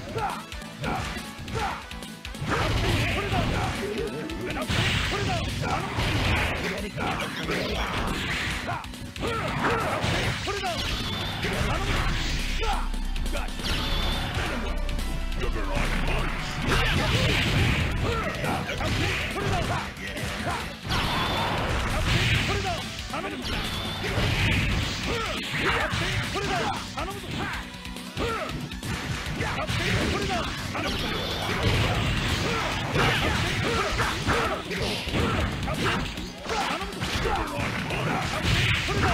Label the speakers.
Speaker 1: 頼むぞ아